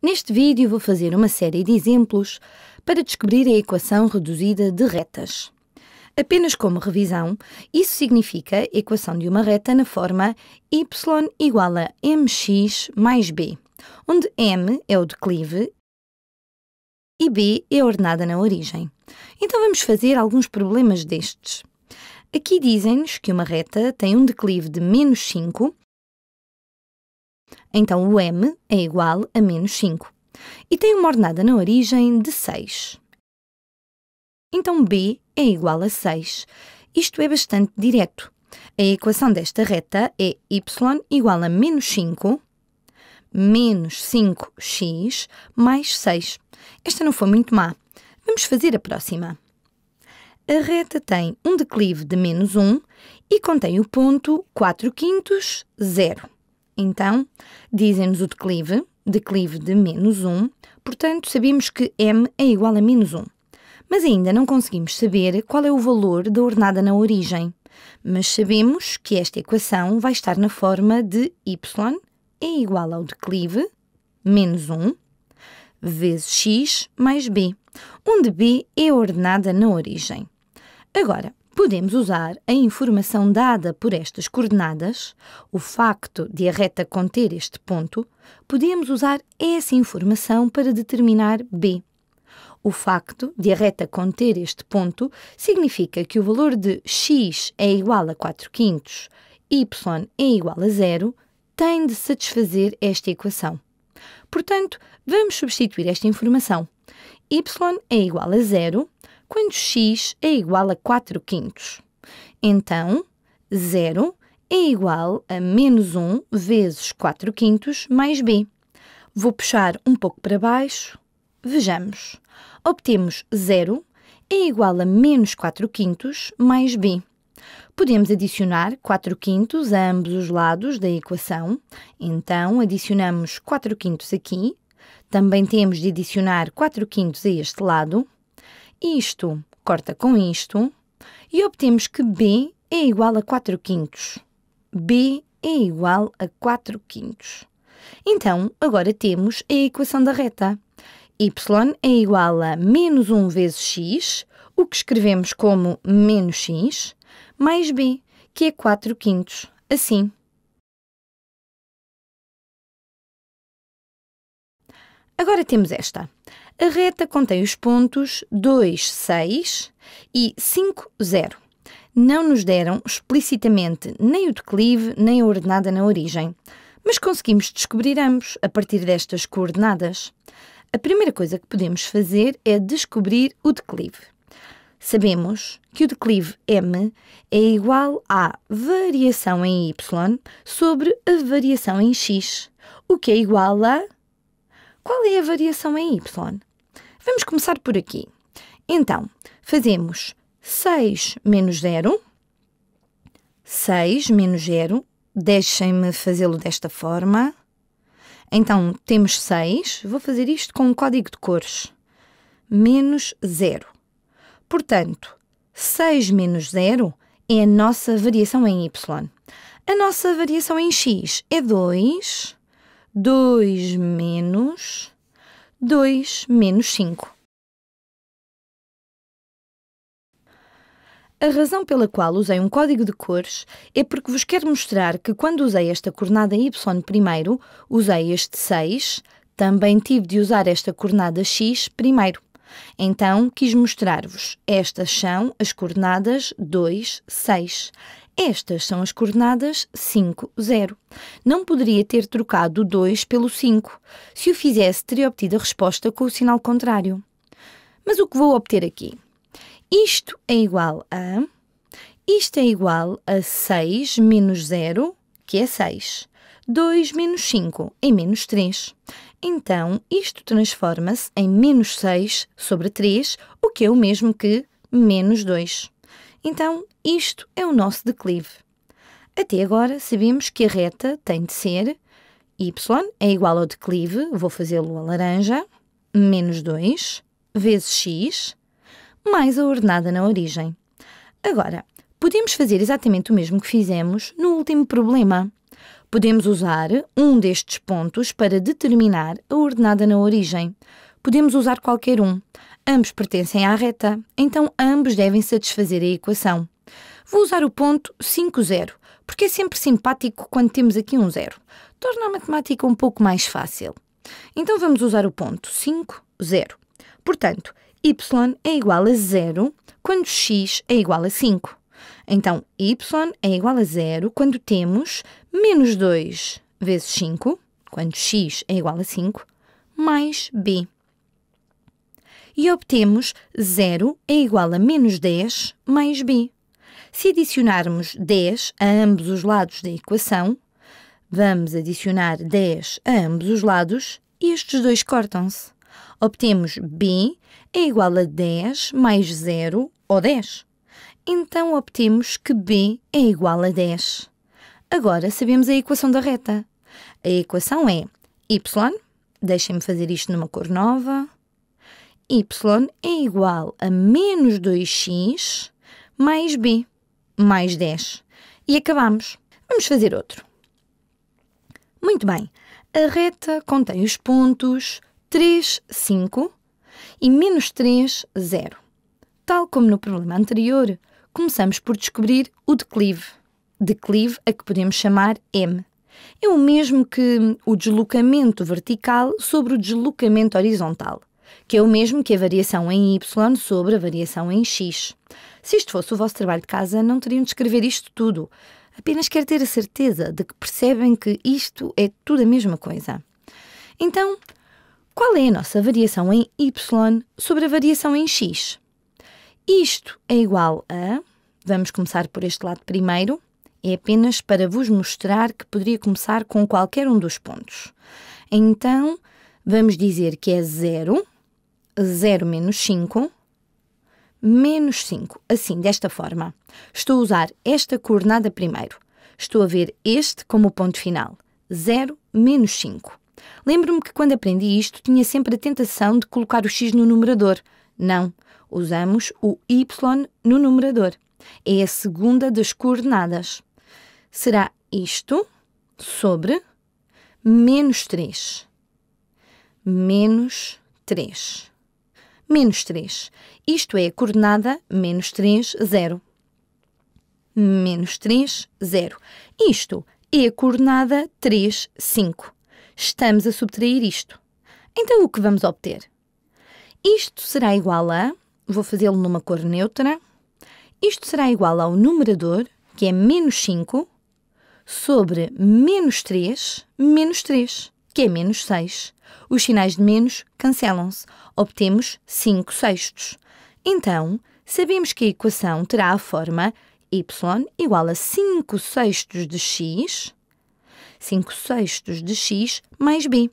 Neste vídeo vou fazer uma série de exemplos para descobrir a equação reduzida de retas. Apenas como revisão, isso significa a equação de uma reta na forma y igual a mx mais b, onde m é o declive e b é a ordenada na origem. Então vamos fazer alguns problemas destes. Aqui dizem-nos que uma reta tem um declive de menos 5 então o m é igual a menos 5. E tem uma ordenada na origem de 6. Então b é igual a 6. Isto é bastante direto. A equação desta reta é y igual a menos 5 menos 5x mais 6. Esta não foi muito má. Vamos fazer a próxima. A reta tem um declive de menos 1 e contém o ponto 4 quintos, 0. Então, dizem-nos o declive, declive de menos 1, portanto, sabemos que m é igual a menos 1. Mas ainda não conseguimos saber qual é o valor da ordenada na origem. Mas sabemos que esta equação vai estar na forma de y é igual ao declive, menos 1, vezes x mais b, onde b é a ordenada na origem. Agora, Podemos usar a informação dada por estas coordenadas, o facto de a reta conter este ponto, podemos usar essa informação para determinar B. O facto de a reta conter este ponto significa que o valor de x é igual a 4 quintos, y é igual a zero, tem de satisfazer esta equação. Portanto, vamos substituir esta informação. y é igual a zero quando x é igual a 4 quintos. Então, 0 é igual a menos 1 vezes 4 quintos mais b. Vou puxar um pouco para baixo. Vejamos. Obtemos 0 é igual a menos 4 quintos mais b. Podemos adicionar 4 quintos a ambos os lados da equação. Então, adicionamos 4 quintos aqui. Também temos de adicionar 4 quintos a este lado. Isto corta com isto e obtemos que B é igual a 4 quintos. B é igual a 4 quintos. Então, agora temos a equação da reta. y é igual a menos 1 vezes x, o que escrevemos como menos x, mais b, que é 4 quintos, assim. Agora temos esta. A reta contém os pontos 2, 6 e 5, 0. Não nos deram explicitamente nem o declive nem a ordenada na origem, mas conseguimos descobrir ambos a partir destas coordenadas. A primeira coisa que podemos fazer é descobrir o declive. Sabemos que o declive m é igual à variação em y sobre a variação em x, o que é igual a. Qual é a variação em y? Vamos começar por aqui. Então, fazemos 6 menos 0. 6 menos 0. Deixem-me fazê-lo desta forma. Então, temos 6. Vou fazer isto com um código de cores. Menos 0. Portanto, 6 menos 0 é a nossa variação em y. A nossa variação em x é 2. 2 menos 2 menos 5. A razão pela qual usei um código de cores é porque vos quero mostrar que quando usei esta coordenada y primeiro, usei este 6, também tive de usar esta coordenada x primeiro. Então, quis mostrar-vos, estas são as coordenadas 2, 6. Estas são as coordenadas 5, 0. Não poderia ter trocado o 2 pelo 5. Se o fizesse, teria obtido a resposta com o sinal contrário. Mas o que vou obter aqui? Isto é igual a... Isto é igual a 6 menos 0, que é 6. 2 menos 5 é menos 3. Então, isto transforma-se em menos 6 sobre 3, o que é o mesmo que menos 2. Então, isto é o nosso declive. Até agora, sabemos que a reta tem de ser y é igual ao declive, vou fazê-lo a laranja, menos 2, vezes x, mais a ordenada na origem. Agora, podemos fazer exatamente o mesmo que fizemos no último problema. Podemos usar um destes pontos para determinar a ordenada na origem. Podemos usar qualquer um. Ambos pertencem à reta, então ambos devem satisfazer a equação. Vou usar o ponto 5, 0, porque é sempre simpático quando temos aqui um zero. Torna a matemática um pouco mais fácil. Então vamos usar o ponto 5, 0. Portanto, y é igual a zero quando x é igual a 5. Então, y é igual a zero quando temos menos 2 vezes 5, quando x é igual a 5, mais b. E obtemos 0 é igual a menos 10 mais b. Se adicionarmos 10 a ambos os lados da equação, vamos adicionar 10 a ambos os lados e estes dois cortam-se. Obtemos b é igual a 10 mais 0 ou 10. Então obtemos que b é igual a 10. Agora sabemos a equação da reta. A equação é y, deixem-me fazer isto numa cor nova, y é igual a menos 2x mais b, mais 10. E acabamos. Vamos fazer outro. Muito bem. A reta contém os pontos 3, 5 e menos 3, 0. Tal como no problema anterior, começamos por descobrir o declive. Declive a que podemos chamar m. É o mesmo que o deslocamento vertical sobre o deslocamento horizontal, que é o mesmo que a variação em y sobre a variação em x. Se isto fosse o vosso trabalho de casa, não teriam de escrever isto tudo. Apenas quero ter a certeza de que percebem que isto é tudo a mesma coisa. Então, qual é a nossa variação em y sobre a variação em x? Isto é igual a. Vamos começar por este lado primeiro. É apenas para vos mostrar que poderia começar com qualquer um dos pontos. Então, vamos dizer que é 0, 0 menos 5, menos 5, assim, desta forma. Estou a usar esta coordenada primeiro. Estou a ver este como o ponto final. 0 menos 5. Lembro-me que quando aprendi isto tinha sempre a tentação de colocar o x no numerador. Não, usamos o y no numerador. É a segunda das coordenadas. Será isto sobre menos 3. Menos 3 menos 3. Isto é a coordenada menos 3, 0. Menos 3, 0. Isto é a coordenada 3, 5. Estamos a subtrair isto. Então, o que vamos obter? Isto será igual a, vou fazê-lo numa cor neutra, isto será igual ao numerador, que é menos 5, sobre menos 3, menos 3, que é menos 6. Os sinais de menos cancelam-se. Obtemos 5 sextos. Então, sabemos que a equação terá a forma y igual a 5 sextos de x, 5 sextos de x mais b.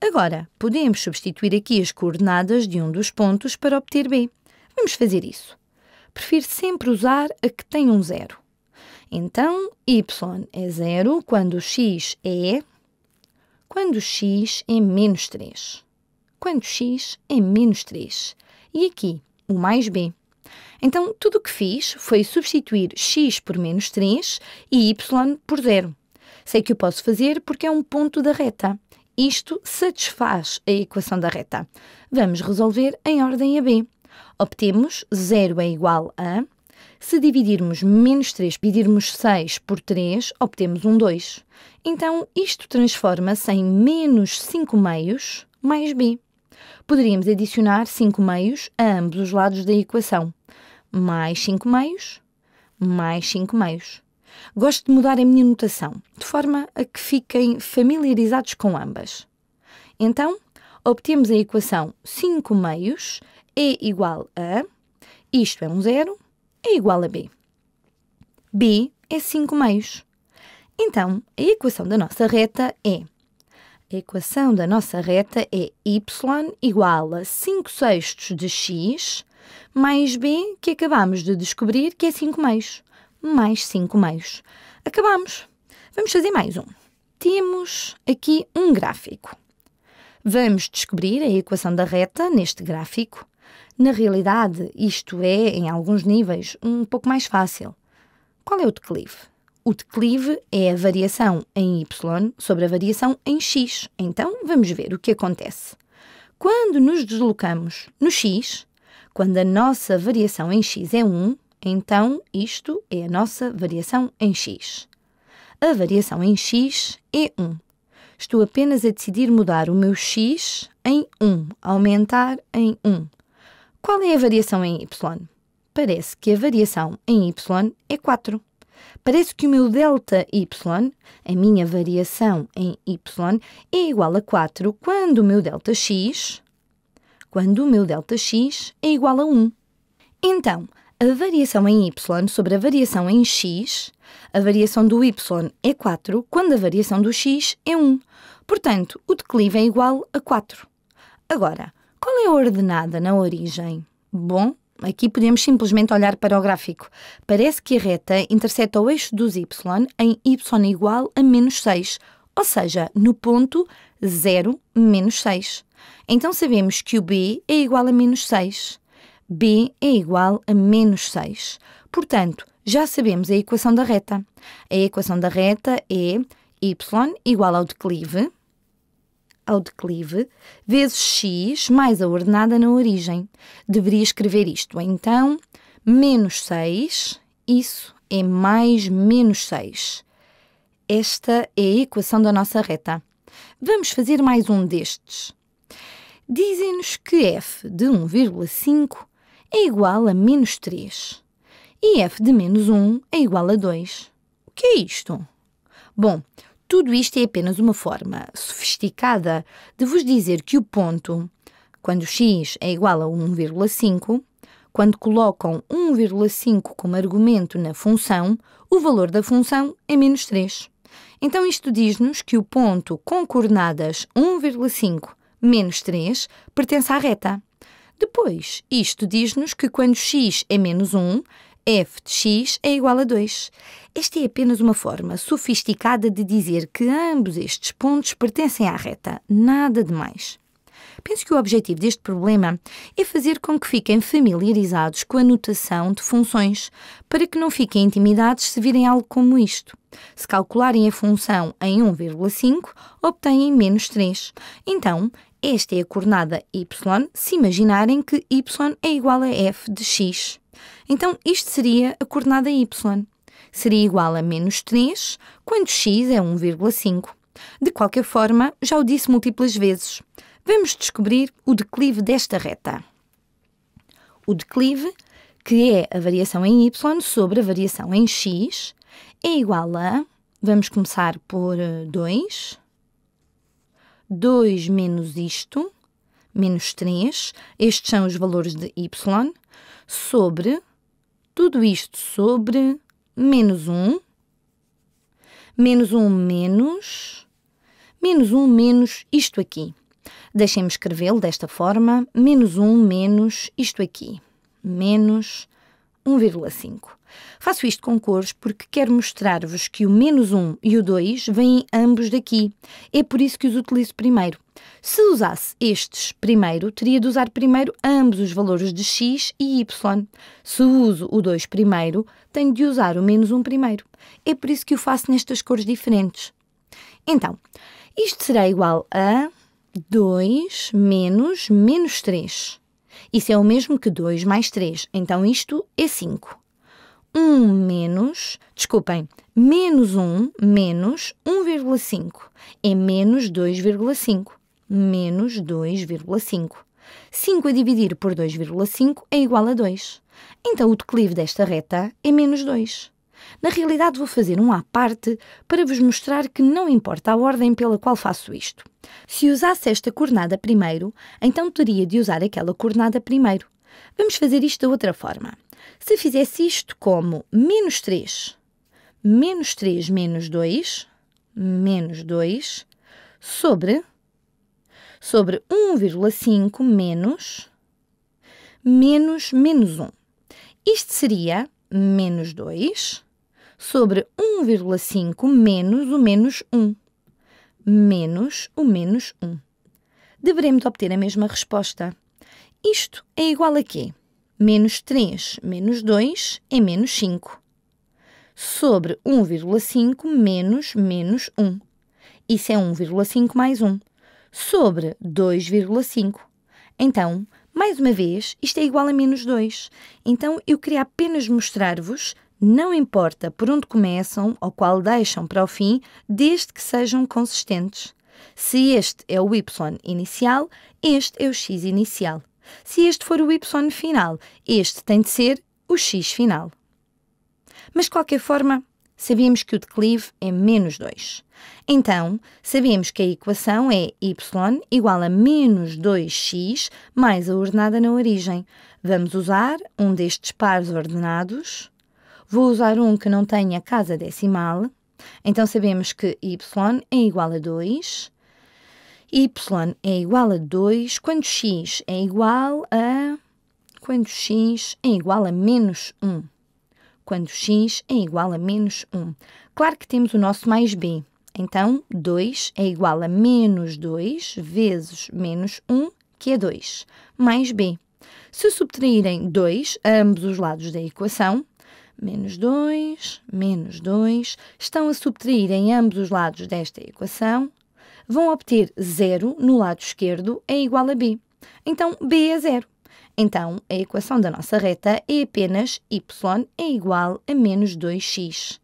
Agora, podemos substituir aqui as coordenadas de um dos pontos para obter b. Vamos fazer isso. Prefiro sempre usar a que tem um zero. Então, y é zero quando x é quando x é menos 3. Quando x é menos 3. E aqui, o mais b. Então, tudo o que fiz foi substituir x por menos 3 e y por 0. Sei que o posso fazer porque é um ponto da reta. Isto satisfaz a equação da reta. Vamos resolver em ordem AB. Obtemos 0 é igual a... Se dividirmos menos 3, dividirmos 6 por 3, obtemos um 2. Então, isto transforma-se em menos 5 meios mais b. Poderíamos adicionar 5 meios a ambos os lados da equação. Mais 5 meios, mais 5 meios. Gosto de mudar a minha notação, de forma a que fiquem familiarizados com ambas. Então, obtemos a equação 5 meios é igual a, isto é um zero, é igual a b. b é 5 meios. Então, a equação da nossa reta é a equação da nossa reta é y igual a 5 sextos de x mais b, que acabamos de descobrir que é 5 meios, mais 5 meios. Acabamos. Vamos fazer mais um. Temos aqui um gráfico. Vamos descobrir a equação da reta neste gráfico. Na realidade, isto é, em alguns níveis, um pouco mais fácil. Qual é o declive? o declive é a variação em y sobre a variação em x. Então, vamos ver o que acontece. Quando nos deslocamos no x, quando a nossa variação em x é 1, então isto é a nossa variação em x. A variação em x é 1. Estou apenas a decidir mudar o meu x em 1, aumentar em 1. Qual é a variação em y? Parece que a variação em y é 4. Parece que o meu delta y, a minha variação em y, é igual a 4 quando o meu delta x, quando o meu delta x é igual a 1. Então, a variação em y sobre a variação em x, a variação do y é 4 quando a variação do x é 1. Portanto, o declive é igual a 4. Agora, qual é a ordenada na origem? Bom, aqui podemos simplesmente olhar para o gráfico. Parece que a reta interseta o eixo dos y em y igual a menos 6, ou seja, no ponto 0, menos 6. Então sabemos que o b é igual a menos 6. b é igual a menos 6. Portanto, já sabemos a equação da reta. A equação da reta é y igual ao declive, ao declive, vezes x mais a ordenada na origem. Deveria escrever isto. Então, menos 6, isso é mais menos 6. Esta é a equação da nossa reta. Vamos fazer mais um destes. Dizem-nos que f de 1,5 é igual a menos 3 e f de menos 1 é igual a 2. O que é isto? Bom, tudo isto é apenas uma forma sofisticada de vos dizer que o ponto, quando x é igual a 1,5, quando colocam 1,5 como argumento na função, o valor da função é menos 3. Então, isto diz-nos que o ponto com coordenadas 1,5 menos 3 pertence à reta. Depois, isto diz-nos que quando x é menos 1, f de x é igual a 2. Esta é apenas uma forma sofisticada de dizer que ambos estes pontos pertencem à reta, nada de mais. Penso que o objetivo deste problema é fazer com que fiquem familiarizados com a notação de funções, para que não fiquem intimidados se virem algo como isto. Se calcularem a função em 1,5, obtêm menos 3. Então, esta é a coordenada y se imaginarem que y é igual a f de x. Então, isto seria a coordenada y. Seria igual a menos 3 quando x é 1,5. De qualquer forma, já o disse múltiplas vezes. Vamos descobrir o declive desta reta. O declive, que é a variação em y sobre a variação em x, é igual a, vamos começar por 2, 2 menos isto, menos 3, estes são os valores de y, sobre tudo isto sobre menos 1, menos 1 menos, menos 1 menos isto aqui. Deixem-me escrevê-lo desta forma, menos 1 menos isto aqui, menos 1,5. Faço isto com cores porque quero mostrar-vos que o menos 1 e o 2 vêm ambos daqui. É por isso que os utilizo primeiro. Se usasse estes primeiro, teria de usar primeiro ambos os valores de x e y. Se uso o 2 primeiro, tenho de usar o menos 1 primeiro. É por isso que o faço nestas cores diferentes. Então, isto será igual a 2 menos menos 3. Isso é o mesmo que 2 mais 3, então isto é 5. 1 menos, desculpem, menos 1 menos 1,5 é menos 2,5. Menos 2,5. 5 a dividir por 2,5 é igual a 2. Então o declive desta reta é menos 2. Na realidade, vou fazer um à parte para vos mostrar que não importa a ordem pela qual faço isto. Se usasse esta coordenada primeiro, então teria de usar aquela coordenada primeiro. Vamos fazer isto da outra forma. Se fizesse isto como menos 3, menos 3 menos 2, menos 2, sobre, sobre 1,5 menos, menos menos 1. Isto seria menos 2 sobre 1,5 menos o menos 1. Menos o menos 1. Deveremos obter a mesma resposta. Isto é igual a quê? Menos 3 menos 2 é menos 5. sobre 1,5 menos menos 1. Isso é 1,5 mais 1. Sobre 2,5. Então, mais uma vez, isto é igual a menos 2. Então, eu queria apenas mostrar-vos, não importa por onde começam ou qual deixam para o fim, desde que sejam consistentes. Se este é o y inicial, este é o x inicial. Se este for o y final, este tem de ser o x final. Mas, de qualquer forma, sabemos que o declive é menos 2. Então, sabemos que a equação é y igual a menos 2x mais a ordenada na origem. Vamos usar um destes pares ordenados. Vou usar um que não tenha casa decimal. Então, sabemos que y é igual a 2. Y é igual a 2 quando x é igual a... quando x é igual a menos 1 quando x é igual a menos 1. Claro que temos o nosso mais b. Então, 2 é igual a menos 2 vezes menos 1, que é 2, mais b. Se subtraírem 2 a ambos os lados da equação, menos 2, menos 2, estão a subtrair em ambos os lados desta equação, vão obter 0 no lado esquerdo é igual a b. Então, b é 0. Então, a equação da nossa reta é apenas y é igual a menos 2x.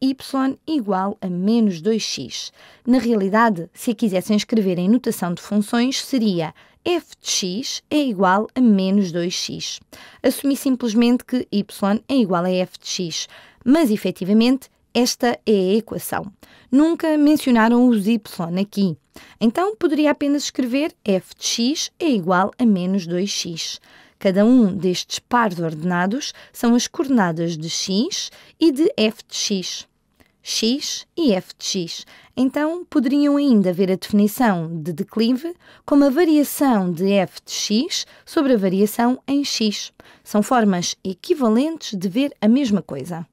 y igual a menos 2x. Na realidade, se a quisessem escrever em notação de funções, seria f de x é igual a menos 2x. Assumi simplesmente que y é igual a f de x, mas efetivamente esta é a equação. Nunca mencionaram os y aqui. Então, poderia apenas escrever f de x é igual a menos 2x. Cada um destes pares ordenados são as coordenadas de x e de f de x. x e f de x. Então, poderiam ainda ver a definição de declive como a variação de f de x sobre a variação em x. São formas equivalentes de ver a mesma coisa.